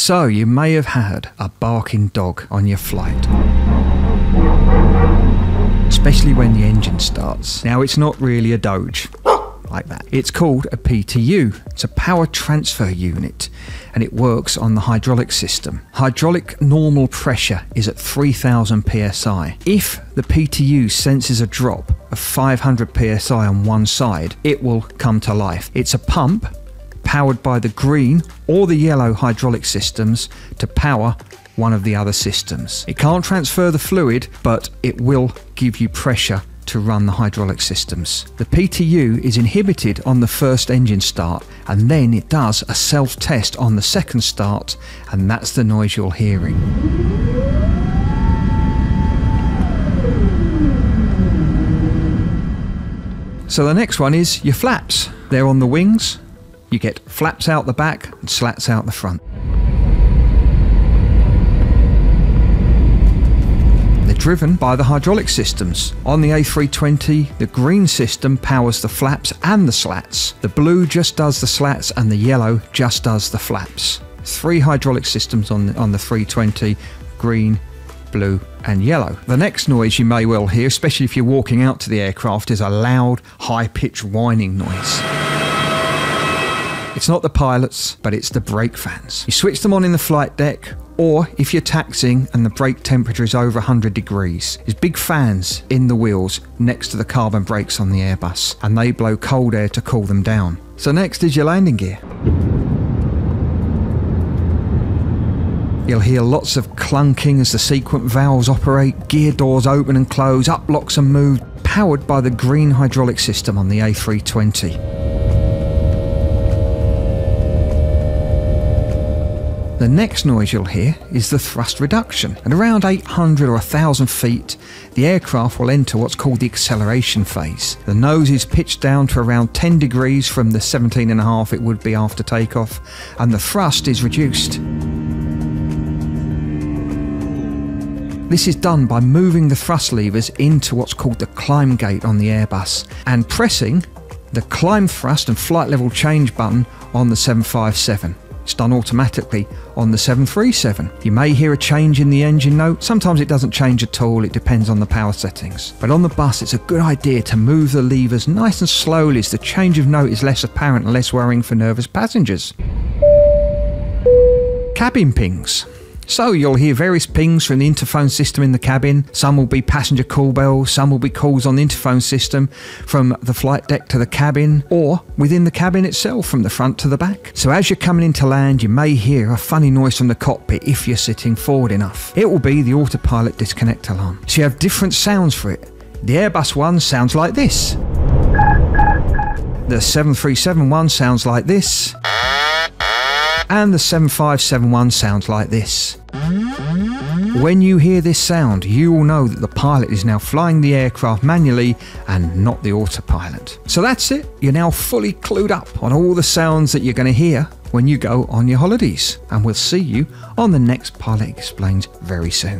So you may have had a barking dog on your flight. Especially when the engine starts. Now it's not really a Doge like that. It's called a PTU. It's a power transfer unit and it works on the hydraulic system. Hydraulic normal pressure is at 3000 psi. If the PTU senses a drop of 500 psi on one side, it will come to life. It's a pump powered by the green or the yellow hydraulic systems to power one of the other systems. It can't transfer the fluid, but it will give you pressure to run the hydraulic systems. The PTU is inhibited on the first engine start and then it does a self-test on the second start and that's the noise you're hearing. So the next one is your flaps. They're on the wings. You get flaps out the back and slats out the front. They're driven by the hydraulic systems. On the A320, the green system powers the flaps and the slats. The blue just does the slats and the yellow just does the flaps. Three hydraulic systems on the, on the 320, green, blue and yellow. The next noise you may well hear, especially if you're walking out to the aircraft, is a loud, high-pitched whining noise. It's not the pilots, but it's the brake fans. You switch them on in the flight deck, or if you're taxiing and the brake temperature is over 100 degrees. There's big fans in the wheels next to the carbon brakes on the Airbus, and they blow cold air to cool them down. So next is your landing gear. You'll hear lots of clunking as the sequence valves operate, gear doors open and close, up locks and moved, powered by the green hydraulic system on the A320. The next noise you'll hear is the thrust reduction. At around 800 or 1000 feet, the aircraft will enter what's called the acceleration phase. The nose is pitched down to around 10 degrees from the 17.5 it would be after takeoff, and the thrust is reduced. This is done by moving the thrust levers into what's called the climb gate on the Airbus and pressing the climb thrust and flight level change button on the 757. It's done automatically on the 737. You may hear a change in the engine note. Sometimes it doesn't change at all, it depends on the power settings. But on the bus, it's a good idea to move the levers nice and slowly as the change of note is less apparent and less worrying for nervous passengers. Cabin pings. So you'll hear various pings from the interphone system in the cabin. Some will be passenger call bells, some will be calls on the interphone system from the flight deck to the cabin, or within the cabin itself from the front to the back. So as you're coming into land, you may hear a funny noise from the cockpit if you're sitting forward enough. It will be the autopilot disconnect alarm. So you have different sounds for it. The Airbus one sounds like this. The 737 one sounds like this. And the 7571 sounds like this. When you hear this sound, you will know that the pilot is now flying the aircraft manually and not the autopilot. So that's it, you're now fully clued up on all the sounds that you're going to hear when you go on your holidays. And we'll see you on the next Pilot Explains very soon.